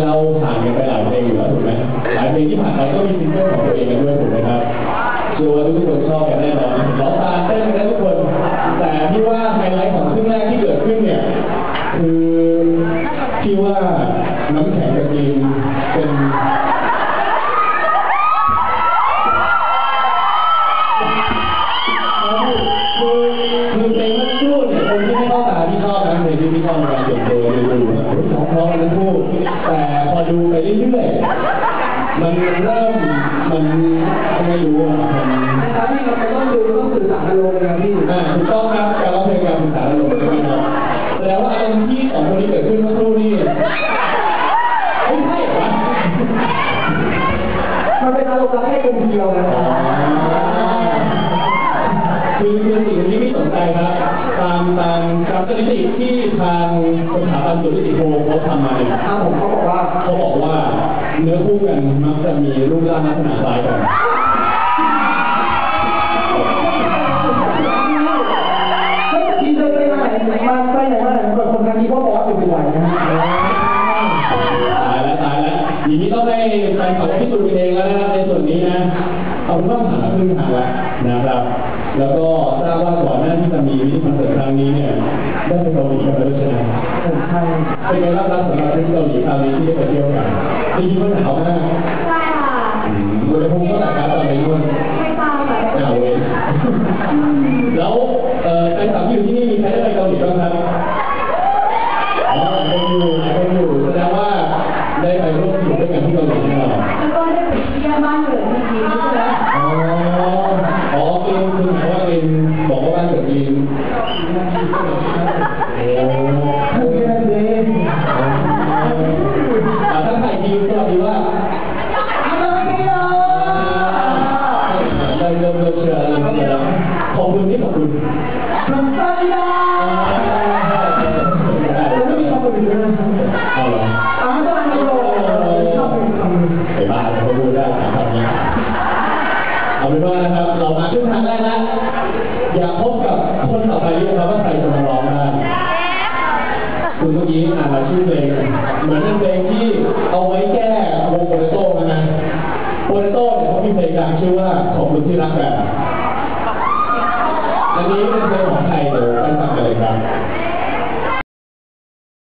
เราผ่านกันไปหลายเพลงอยู่แล้วถูกไหมหลายเพลงที่ผ่านไปก็มีซิงเกิลของตัวเองกันด้วยถูกไหมครับเชื่อว่าทุกคนชอบกันแน่นอนร้องตามเต้นกันทุกคน แต่ที่ว่าไฮไลท์ของครึ่งแรกที่เกิดขึ้นเนี่ยคือ เดี๋ยวโดยดูน้องๆทั้งคู่แต่พอดูไปเรื่อยๆมันเริ่มมันไม่รู้อะมันนะครับพี่เราต้องดูต้องสื่อสารอารมณ์นะพี่อ่าถูกต้องครับการร้องเพลงการสื่อสารอารมณ์ใช่ไหมครับแล้ว่าอารมณ์ที่สองคนนี้เกิดขึ้นเมื่อครู่นี่ไม่ใช่มันเป็นอารมณ์รักแค่คนเดียวนะครับคือคือสิ่งนี้ไม่สนใจครับ ตามตามตามสถิติที่ทาง สถาบันสุริติโพเขาทำมาเนี่ยถ้าผมเขาบอกว่าเขาบอกว่าเนื้อคู่กันมักจะมีรูปร่างลักษณะคล้ายกันไม่คิดเลยไปไหนมาไปไหนมาไหนกับคนนั้นนี้ก็บอกว่าเป็นไหวนะตายแล้วตายแล้วอย่างนี้ต้องได้แฟนคลับพิสูจน์เองแล้วนะครับในส่วนนี้นะเอาเป็นว่าผ่านาครึ่งทางแล้วนะครับ แล้วก็ทราบว่าก่อนหน้าที่จะมีมินิคอนเสิร์ตครั้งนี้เนี่ยได้ไปเกาหลีกันแล้วใช่ไหม เป็นไงบ้างครับสำหรับทริปเกาหลีคราวนี้ที่ได้ไปเที่ยวกันได้ยินว่าหนาวมาก ได้นะ อยากพบกับคนต่อไปด้วยครับว่าใครจะมาร้องได้คุณเมื่อกี้อ่านรายชื่อเพลงเหมือนเป็นเพลงที่เอาไว้แก้วงโปเตโต้นะนะโปเตโต้เนี่ยเขามีเพลงดังชื่อว่าขอบคุณที่รักแบบอันนี้เป็นเพล